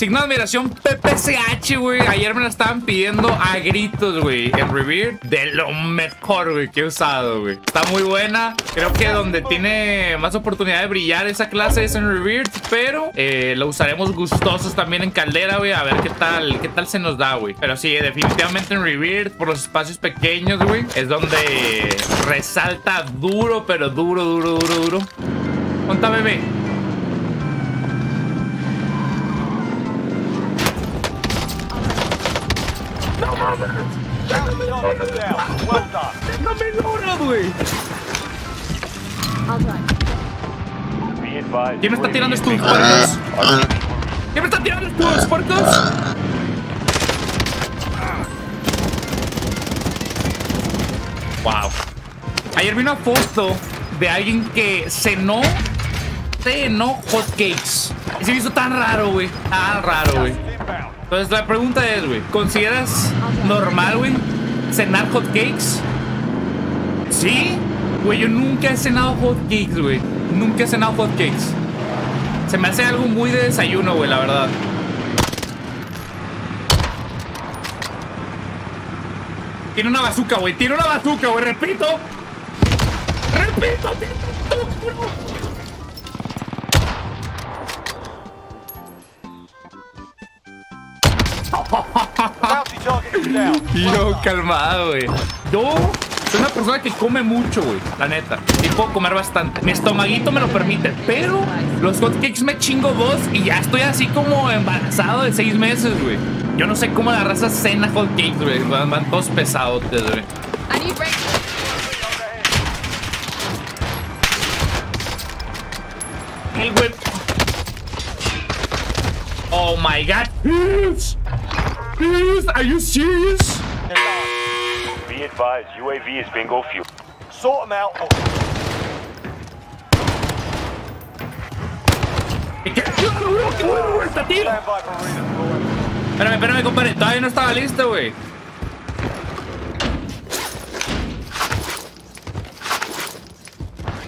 Signo de admiración PPCH, güey. Ayer me la estaban pidiendo a gritos, güey. En Revere. De lo mejor, güey, que he usado, güey. Está muy buena. Creo que donde tiene más oportunidad de brillar esa clase es en Revere. Pero eh, lo usaremos gustosos también en Caldera, güey. A ver qué tal, qué tal se nos da, güey. Pero sí, definitivamente en Revere, por los espacios pequeños, güey. Es donde resalta duro, pero duro, duro, duro, duro. ¿Cuánta bebé? ¡No me logra, güey! ¿Quién me está tirando estos being puercos? ¿Quién me está tirando estos puercos? Wow. Ayer vi una foto de alguien que cenó, cenó hotcakes. Se me hizo tan raro, güey. Tan raro, güey. Entonces la pregunta es, güey, ¿consideras normal, güey, cenar hotcakes? ¿Sí? Güey, yo nunca he cenado hotcakes, güey. Nunca he cenado hotcakes. Se me hace algo muy de desayuno, güey, la verdad. Tiene una bazooka, güey. Tiene una bazooka, güey. Repito. Repito. tiene una bazooka. Yo, calmado, güey. Yo soy una persona que come mucho, güey. La neta. Y puedo comer bastante. Mi estomaguito me lo permite. Pero los hotcakes me chingo dos y ya estoy así como embarazado de seis meses, güey. Yo no sé cómo la raza cena hotcakes, güey. Van, van todos pesados, güey. El güey. Oh my god. Please. Are you serious? Be advised, UAV is bingo fuel. Sort them out. Redeployment. Espérame, espérame, compadre. Todavía no estaba listo, güey.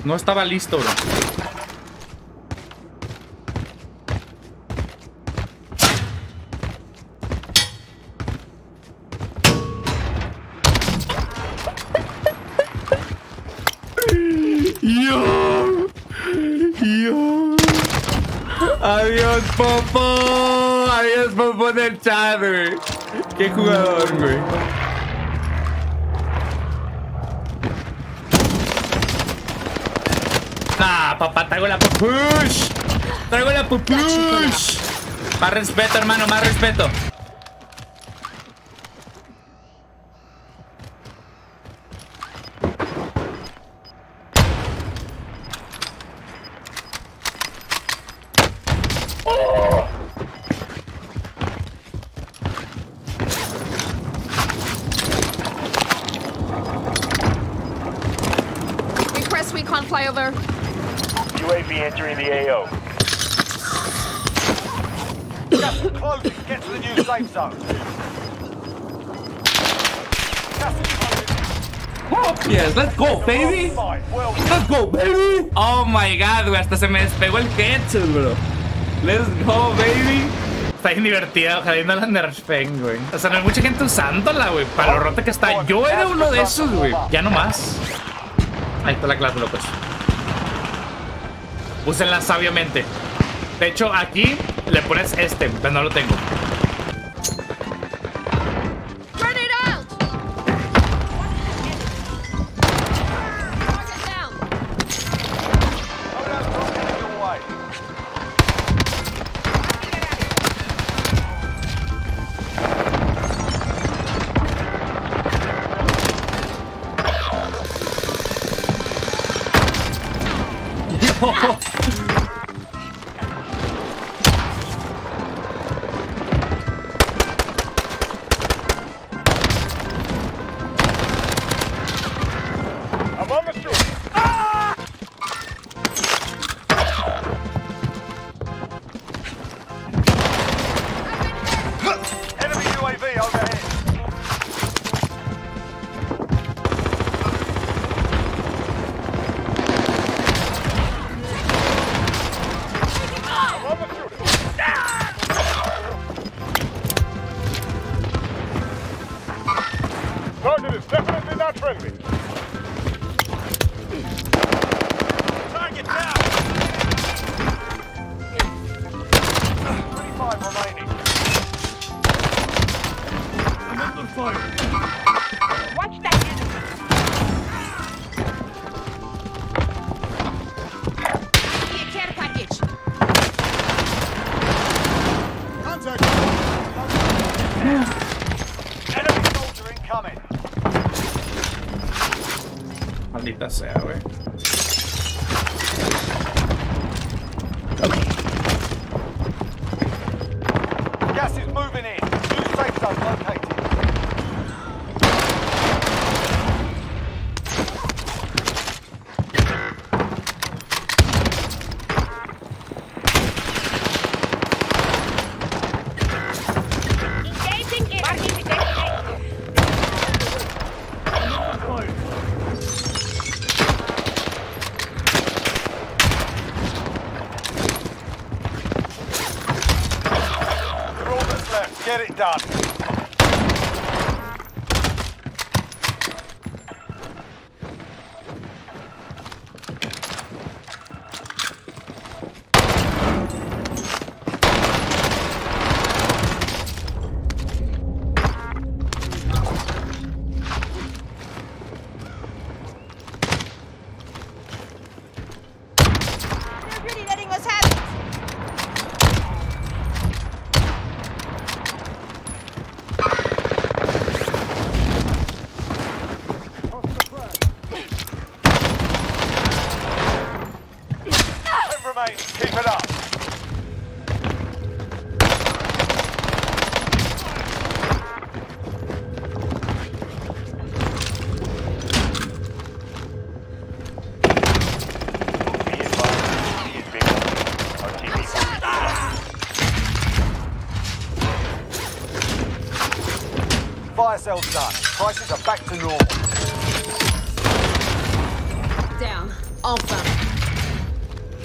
No estaba listo, bro. Adiós, Popo. Adiós, Popo en el chat, güey. Qué jugador, güey. Ah, papá, traigo la push. Traigo la push. Más respeto, hermano, más respeto. UAV entering the AO. Gas is closing. Get to the new safe zone. Gas is closing. Yes, let's go, baby. Let's go, baby. Oh my god, güey. Hasta se me despegó el headset, bro. Let's go, baby. Está bien divertida, ojalá y no la nerfen, güey. O sea, no hay mucha gente usándola, güey. Para lo rota que está. Yo era uno de esos, güey. Ya no más. Ahí está la clase, locos. Úsenla sabiamente. De hecho, aquí le pones este, pero no lo tengo. is definitely not friendly. Target down! 25 remaining. I'm under fire. nicht dasselbe. Done. Ten remain. Keep it up. Be advised, UAV is bingo fuel. RTB Fire sales done. Prices are back to normal. Down. Alpha.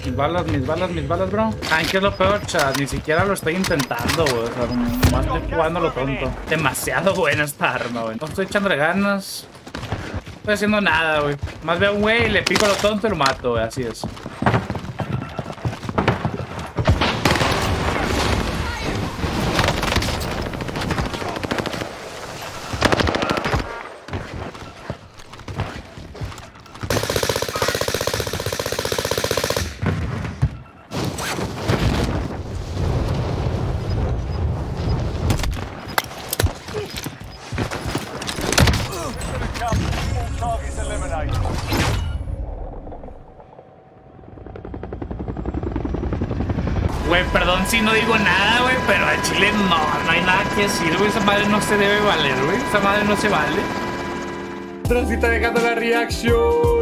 Mis balas, mis balas, mis balas, bro. ¿Saben qué es lo peor, chat? Ni siquiera lo estoy intentando, güey. O sea, más estoy jugando lo tonto. Demasiado buena esta arma, güey. No estoy echando ganas. No estoy haciendo nada, güey. Más veo un güey le pico lo tonto y lo mato, güey. Así es. Perdón si no digo nada, güey, pero a Chile no, no hay nada que decir, güey. Esa madre no se debe valer, güey. Esa madre no se vale. Está dejando la reacción.